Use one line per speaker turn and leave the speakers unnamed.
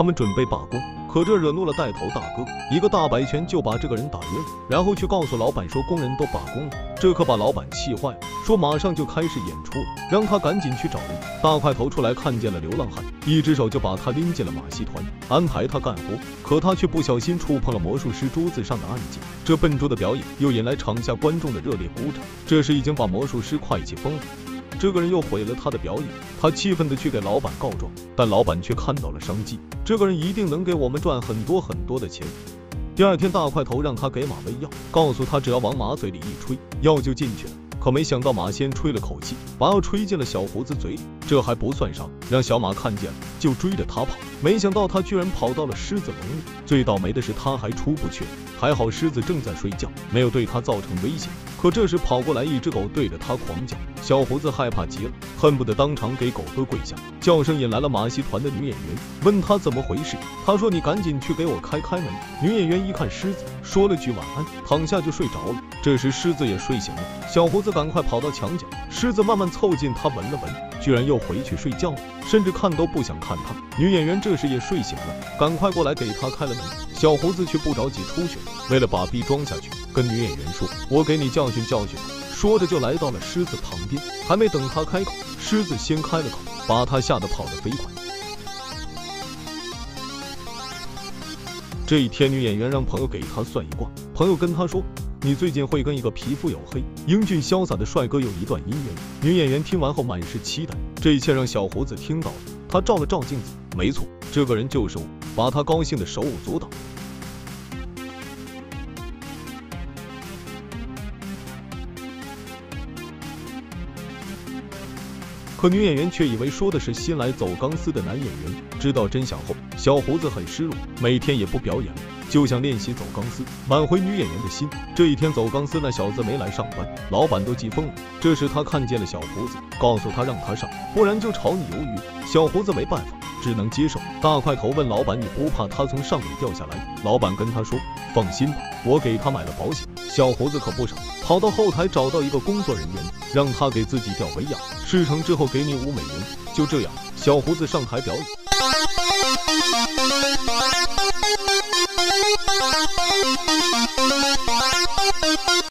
他们准备罢工，可这惹怒了带头大哥，一个大摆拳就把这个人打晕了，然后去告诉老板说工人都罢工了，这可把老板气坏了，说马上就开始演出，让他赶紧去找人。大块头出来看见了流浪汉，一只手就把他拎进了马戏团，安排他干活，可他却不小心触碰了魔术师桌子上的暗器，这笨拙的表演又引来场下观众的热烈鼓掌，这时已经把魔术师快气疯了。这个人又毁了他的表演，他气愤的去给老板告状，但老板却看到了商机，这个人一定能给我们赚很多很多的钱。第二天，大块头让他给马喂药，告诉他只要往马嘴里一吹，药就进去了。可没想到马先吹了口气，把药吹进了小胡子嘴里。这还不算啥，让小马看见了就追着他跑，没想到他居然跑到了狮子笼里。最倒霉的是他还出不去，还好狮子正在睡觉，没有对他造成危险。可这时跑过来一只狗对着他狂叫，小胡子害怕极了，恨不得当场给狗哥跪下。叫声引来了马戏团的女演员，问他怎么回事。他说：“你赶紧去给我开开门。”女演员一看狮子，说了句晚安，躺下就睡着了。这时狮子也睡醒了，小胡子赶快跑到墙角，狮子慢慢凑近他闻了闻，居然又回去睡觉了，甚至看都不想看他。女演员这时也睡醒了，赶快过来给他开了门。小胡子却不着急出去，为了把逼装下去，跟女演员说：“我给你教。”训教训，说着就来到了狮子旁边，还没等他开口，狮子先开了口，把他吓得跑得飞快。这一天，女演员让朋友给她算一卦，朋友跟她说：“你最近会跟一个皮肤黝黑、英俊潇洒的帅哥有一段姻缘。”女演员听完后满是期待，这一切让小胡子听到了，他照了照镜子，没错，这个人就是我，把他高兴的手舞足蹈。可女演员却以为说的是新来走钢丝的男演员，知道真相后，小胡子很失落，每天也不表演了，就像练习走钢丝，挽回女演员的心。这一天走钢丝那小子没来上班，老板都急疯了。这时他看见了小胡子，告诉他让他上，不然就炒你鱿鱼。小胡子没办法。只能接受。大块头问老板：“你不怕他从上面掉下来？”老板跟他说：“放心吧，我给他买了保险。”小胡子可不傻，跑到后台找到一个工作人员，让他给自己吊威亚，事成之后给你五美元。就这样，小胡子上台表演。Thank you.